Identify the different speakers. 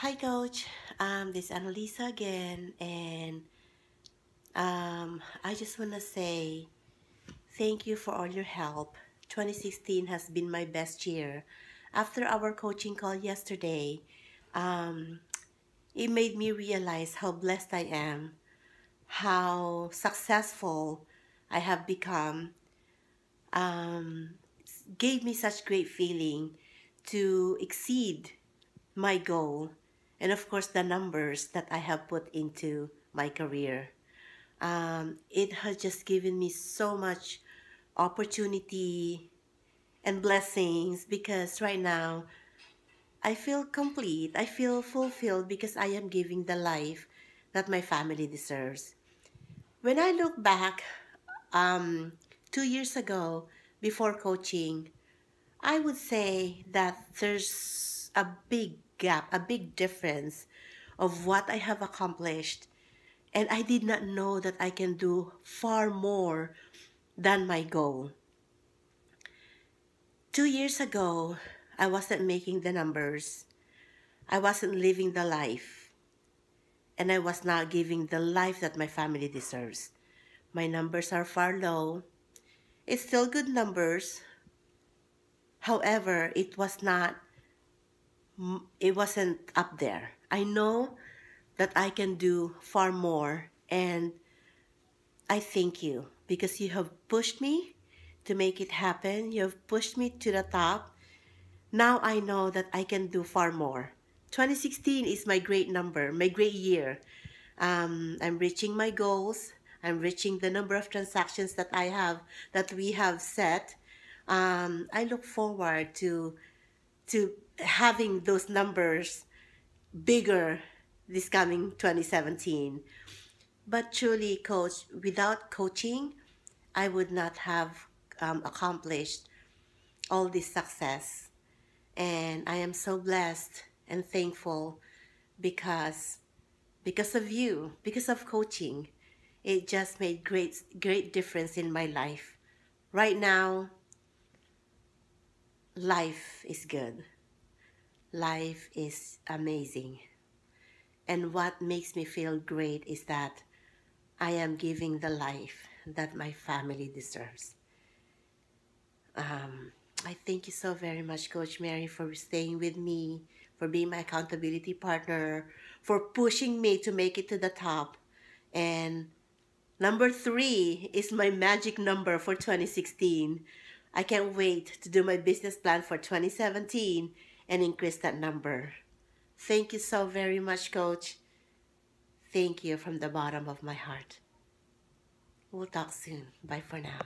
Speaker 1: Hi, Coach. Um, this is Annalisa again, and um, I just want to say thank you for all your help. 2016 has been my best year. After our coaching call yesterday, um, it made me realize how blessed I am, how successful I have become. Um, gave me such great feeling to exceed my goal and of course the numbers that I have put into my career. Um, it has just given me so much opportunity and blessings because right now I feel complete. I feel fulfilled because I am giving the life that my family deserves. When I look back um, two years ago before coaching, I would say that there's a big gap, a big difference of what I have accomplished. And I did not know that I can do far more than my goal. Two years ago, I wasn't making the numbers. I wasn't living the life. And I was not giving the life that my family deserves. My numbers are far low. It's still good numbers. However, it was not it wasn't up there. I know that I can do far more and I thank you because you have pushed me to make it happen. You have pushed me to the top. Now I know that I can do far more. 2016 is my great number, my great year. Um, I'm reaching my goals. I'm reaching the number of transactions that I have, that we have set. Um, I look forward to, to having those numbers bigger this coming 2017. But truly, coach, without coaching, I would not have um, accomplished all this success. And I am so blessed and thankful because because of you, because of coaching. It just made great great difference in my life. Right now, life is good life is amazing. And what makes me feel great is that I am giving the life that my family deserves. Um, I thank you so very much, Coach Mary, for staying with me, for being my accountability partner, for pushing me to make it to the top. And number three is my magic number for 2016. I can't wait to do my business plan for 2017 and increase that number. Thank you so very much, Coach. Thank you from the bottom of my heart. We'll talk soon. Bye for now.